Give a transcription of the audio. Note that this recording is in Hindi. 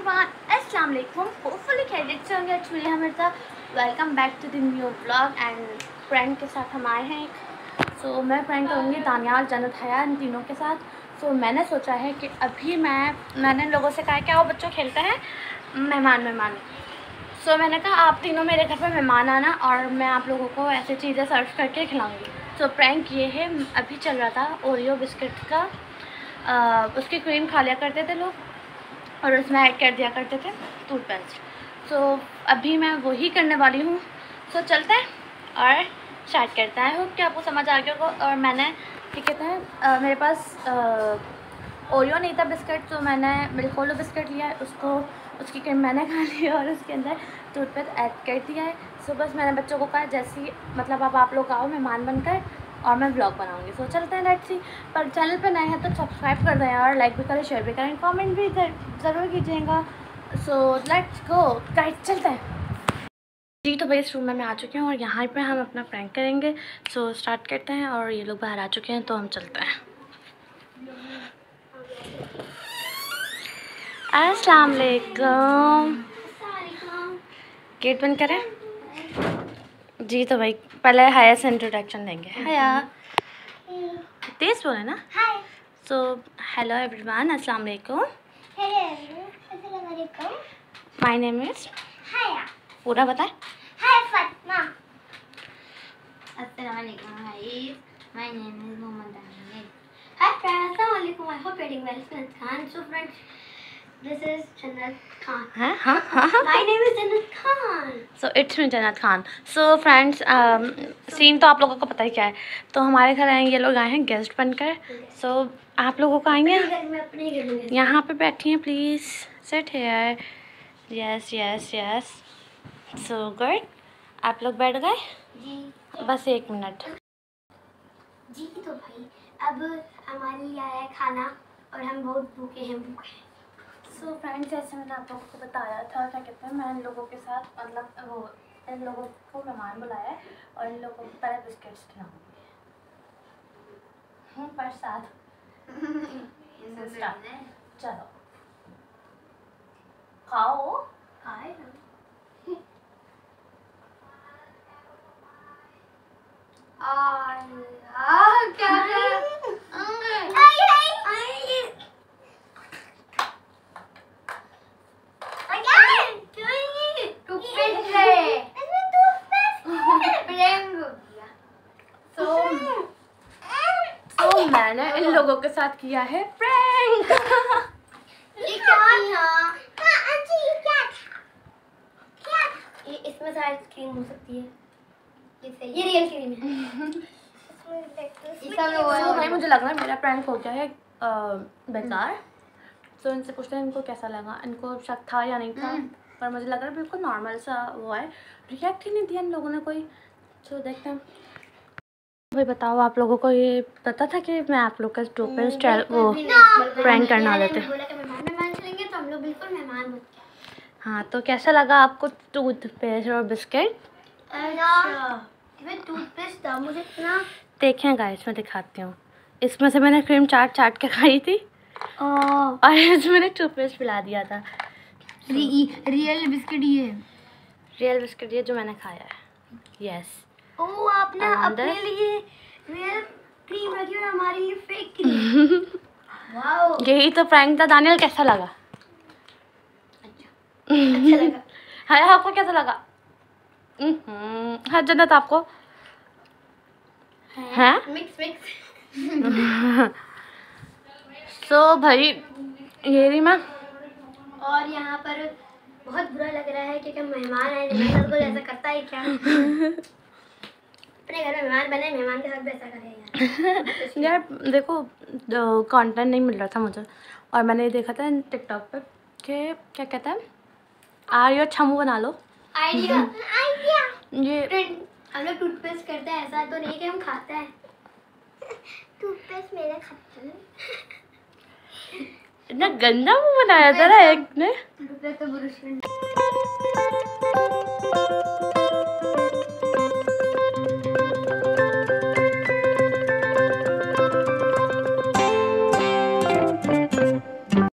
everyone. अस्सलाम वालेकुम होपफुली से होंगे अच्छी मिलिया Mirza welcome back to the new blog and friend के साथ हम आए हैं. सो so, मैं फ्रेंड कहूँगी दानियाल जन्नत हया इन तीनों के साथ. सो so, मैंने सोचा है कि अभी मैं मैंने लोगों से कहा कि आओ बच्चों खेलते हैं. मेहमान मेहमान. सो so, मैंने कहा आप तीनों मेरे घर पर मेहमान आना और मैं आप लोगों को ऐसी चीज़ें सर्व करके खिलाऊँगी. सो so, प्रैंक ये है अभी चल रहा था ओरियो बिस्किट का. आ, उसकी क्रीम खा लिया करते थे लोग. और उसमें ऐड कर दिया करते थे टूथपेस्ट सो so, अभी मैं वही करने वाली हूँ. सो so, चलते हैं और स्टार्ट करते हैं. होप कि आपको समझ आ गया होगा. और मैंने क्या कहते हैं मेरे पास ओरियो नहीं था बिस्किट तो मैंने मिल्कोलो बिस्किट लिया है. उसको उसकी क्रीम मैंने खा ली और उसके अंदर टूथपेस्ट ऐड कर दिया है. सो बस मैंने बच्चों को कहा जैसी मतलब अब आप लोग आओ मेहमान बनकर और मैं ब्लॉग बनाऊँगी। सो चलते हैं लेट्स सी पर चैनल पर नए हैं तो सब्सक्राइब कर दें और लाइक भी करें शेयर भी करें कमेंट भी ज़रूर कीजिएगा। सो लेट्स गो गाइड चलते हैं। जी तो भाई इस रूम में मैं आ चुकी हूँ और यहाँ पे हम अपना प्रैंक करेंगे। सो so, स्टार्ट करते हैं और ये लोग बाहर आ चुके हैं तो हम चलते हैं। अस्सलाम वालेकुम। गेट बंद करें। जी तो भाई पहले हाया से इंट्रोडक्शन देंगे हाया तेज बोले ना? सो हेलो एवरीवन अस्सलाम वालेकुम। माय नेम इज़ हाया पूरा बताए। हाय फातिमा अस्सलाम वालेकुम guys my name is Mohammad Aamir. Hi friends अस्सलाम वालेकुम I hope you are doing well friends Khan so friends Jannat Khan हाँ हाँ हाँ माय नेम इज़ जन्नत खान सो इट्स मी जन्नत खान सो फ्रेंड्स सीन तो आप लोगों को पता ही क्या है। तो हमारे घर आए ये लोग आए हैं गेस्ट बनकर। सो so, आप लोगों को आएँगे? यहाँ पे बैठी हैं प्लीज़ सेट है yes yes yes so good आप लोग बैठ गए? जी। बस एक मिनट। जी तो भाई अब हमारे लिए आया है खाना और हम बहुत भूखे हैं भूखे हैं। फ्रेंड्स जैसे मैंने आप लोगों को बताया था क्या कहते हैं मैं इन लोगों के साथ मतलब वो इन लोगों को मेहमान बुलाया है और इन लोगों को पहले बिस्किट्स खिलाऊँगी। हूँ पर साथ चलो। खाओ। खाए ना मैंने इन लोगों के साथ किया है प्रैंक। ये क्या था? ये इसमें शायद क्रीम हो सकती है। ये सही। ये रियल क्रीम है। तो भाई मुझे लग रहा है मेरा प्रैंक हो गया है बेकार। तो इनसे पूछते हैं इनको कैसा लगा? इनको शक था या नहीं था? पर मुझे लग रहा है बिल्कुल नॉर्मल सा वो है। रिएक्ट ही नहीं दिया इन लोगों ने कोई। तो देखते हैं। भाई बताओ आप लोगों को ये पता था कि मैं आप लोग का स्टाइल वो करने वाले थे। बोला कि मेहमान मेहमान चलेंगे तो हम लोग बिल्कुल मेहमान बन हाँ तो कैसा लगा आपको टूथपेस्ट और बिस्किट अच्छा। टूथपेस्ट था मुझे इतना देखें गाइस मैं दिखाती हूँ। इसमें से मैंने क्रीम चाट चाट के खाई थी। और इसमें मैंने टूथपेस्ट पिला दिया था। रियल बिस्किट ये। रियल बिस्किट ये जो मैंने खाया है। यस ओ आपने अपने लिए रियल क्रीम रखी और हमारे लिए फेक क्रीम वाओ यही तो प्रैंक था। दानियल कैसा लगा? अच्छा लगा। हाय आपको कैसा लगा? हम्म, हाँ जन्नत आपको? हैं? मिक्स मिक्स सो भाई ये रही मैं। और यहाँ पर बहुत बुरा लग रहा है क्योंकि मेहमान आए को ऐसा करता है क्या? अपने घर में मेहमान बने मेहमान के साथ भी ऐसा करे यार। यार देखो कंटेंट नहीं मिल रहा था मुझे। और मैंने ये देखा था टिकटॉक पे कि क्या कहता है? आ रही हो छमू बना लो। आइडिया आइडिया ये हम लोग टूथपेस्ट करते हैं ऐसा तो नहीं कि हम खाते हैं। टूथपेस्ट मेरे खाते हैं। इतना गंदा मुँह बनाया था ना एक ने। टूथपेस्ट तो ब्रश में